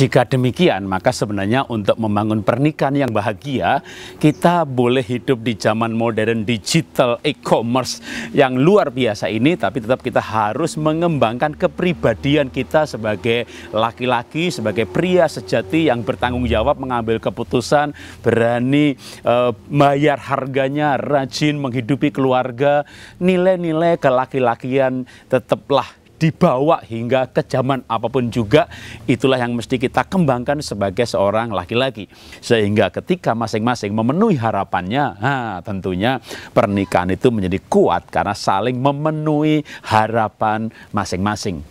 Jika demikian, maka sebenarnya untuk membangun pernikahan yang bahagia, kita boleh hidup di zaman modern digital e-commerce yang luar biasa ini, tapi tetap kita harus mengembangkan kepribadian kita sebagai laki-laki, sebagai pria sejati yang bertanggung jawab mengambil keputusan, berani uh, bayar harganya, rajin menghidupi keluarga, nilai-nilai kelaki-lakian tetaplah dibawa hingga ke zaman apa pun juga itulah yang mesti kita kembangkan sebagai seorang laki-laki. Sehingga ketika masing-masing memenuhi harapannya nah, tentunya pernikahan itu menjadi kuat karena saling memenuhi harapan masing-masing